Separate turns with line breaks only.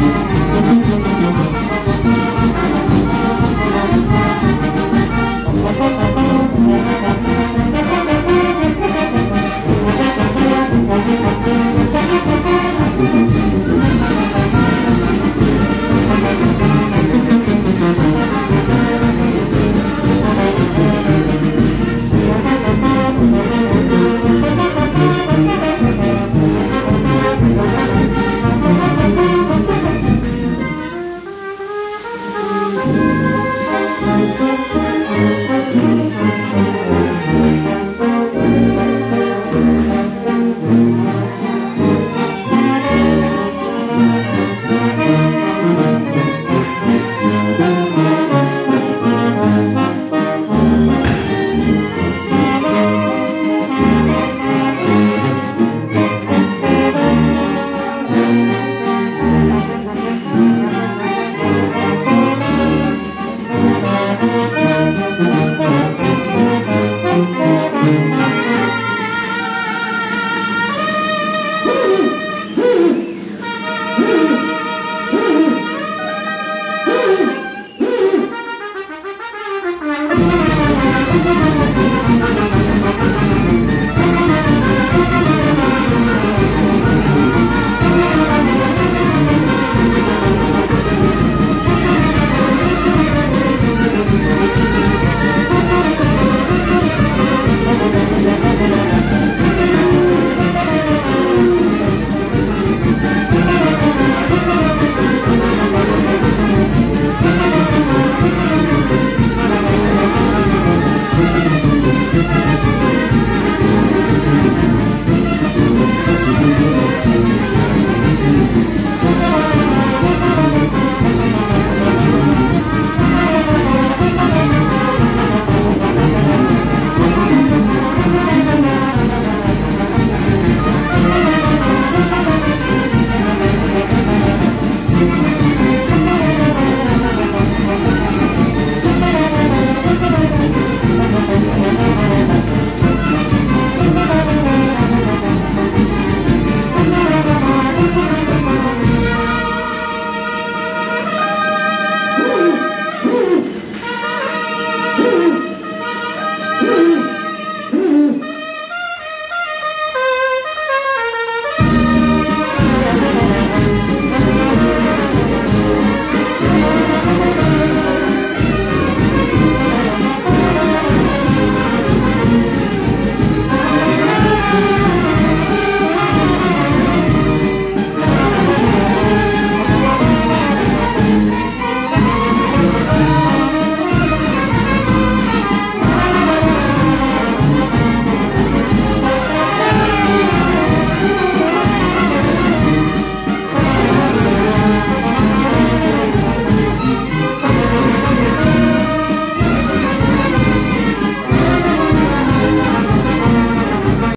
Müzik Thank you.